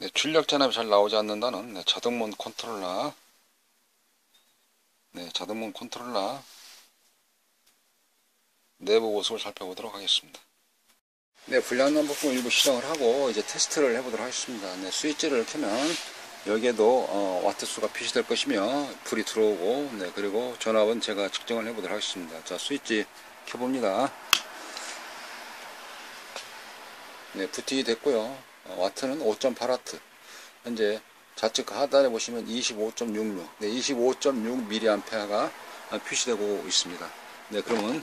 네, 출력 전압이 잘 나오지 않는다는 네, 자동문 컨트롤러 네, 자동문 컨트롤러 내부 모습을 살펴보도록 하겠습니다. 네, 불량난 부품 일부 시정을 하고 이제 테스트를 해보도록 하겠습니다. 네, 스위치를 켜면 여기에도 어, 와트 수가 표시될 것이며 불이 들어오고 네, 그리고 전압은 제가 측정을 해보도록 하겠습니다. 자, 스위치 켜봅니다. 네, 부팅이 됐고요. 어, 와트는 5.8와트. 현재 좌측 하단에 보시면 25.66, 네, 25.6mA가 표시되고 있습니다. 네, 그러면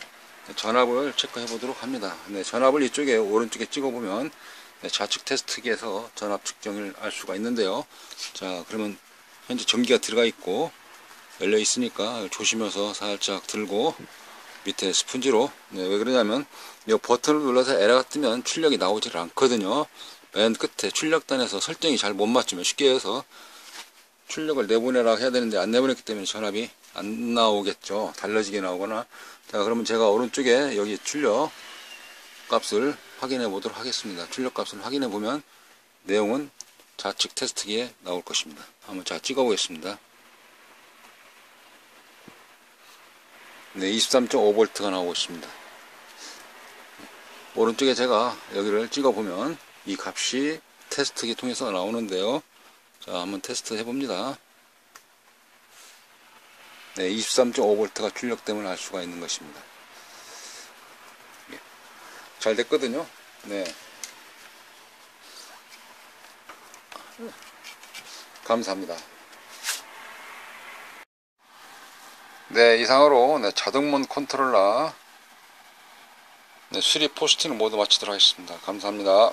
전압을 체크해 보도록 합니다. 네, 전압을 이쪽에 오른쪽에 찍어 보면 네, 좌측 테스트기에서 전압 측정을 알 수가 있는데요. 자, 그러면 현재 전기가 들어가 있고 열려 있으니까 조심해서 살짝 들고 밑에 스펀지로 네, 왜 그러냐면 이 버튼을 눌러서 에러가 뜨면 출력이 나오질 않거든요. 맨 끝에 출력단에서 설정이 잘 못 맞추면 쉽게 해서 출력을 내보내라 해야 되는데 안 내보냈기 때문에 전압이 안 나오겠죠. 달라지게 나오거나. 자, 그러면 제가 오른쪽에 여기 출력 값을 확인해 보도록 하겠습니다. 출력 값을 확인해 보면 내용은 좌측 테스트기에 나올 것입니다. 한번 자 찍어 보겠습니다. 네, 23.5V가 나오고 있습니다. 오른쪽에 제가 여기를 찍어 보면 이 값이 테스트기 통해서 나오는데요. 자, 한번 테스트 해봅니다. 네, 23.5V가 출력됨을 알 수가 있는 것입니다. 예, 잘 됐거든요. 네. 감사합니다. 네, 이상으로 네, 자동문 컨트롤러 네, 수리 포스팅을 모두 마치도록 하겠습니다. 감사합니다.